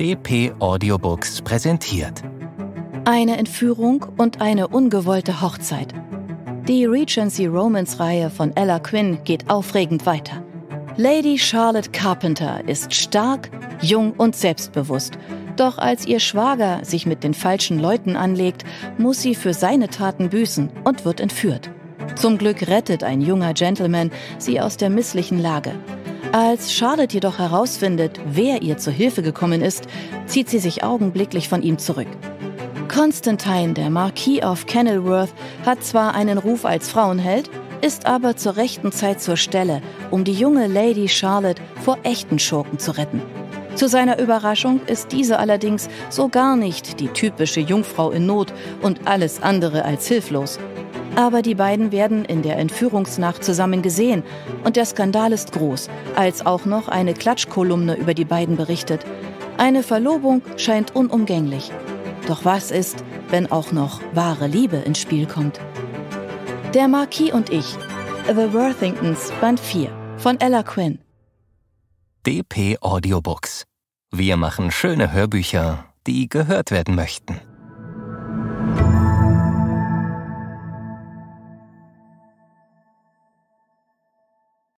DP Audiobooks präsentiert. Eine Entführung und eine ungewollte Hochzeit. Die Regency Romance Reihe von Ella Quinn geht aufregend weiter. Lady Charlotte Carpenter ist stark, jung und selbstbewusst. Doch als ihr Schwager sich mit den falschen Leuten anlegt, muss sie für seine Taten büßen und wird entführt. Zum Glück rettet ein junger Gentleman sie aus der misslichen Lage. Als Charlotte jedoch herausfindet, wer ihr zu Hilfe gekommen ist, zieht sie sich augenblicklich von ihm zurück. Constantine, der Marquis of Kenilworth, hat zwar einen Ruf als Frauenheld, ist aber zur rechten Zeit zur Stelle, um die junge Lady Charlotte vor echten Schurken zu retten. Zu seiner Überraschung ist diese allerdings so gar nicht die typische Jungfrau in Not und alles andere als hilflos. Aber die beiden werden in der Entführungsnacht zusammen gesehen und der Skandal ist groß, als auch noch eine Klatschkolumne über die beiden berichtet. Eine Verlobung scheint unumgänglich. Doch was ist, wenn auch noch wahre Liebe ins Spiel kommt? Der Marquis und ich. The Worthingtons, Band 4 von Ella Quinn. DP Audiobooks. Wir machen schöne Hörbücher, die gehört werden möchten.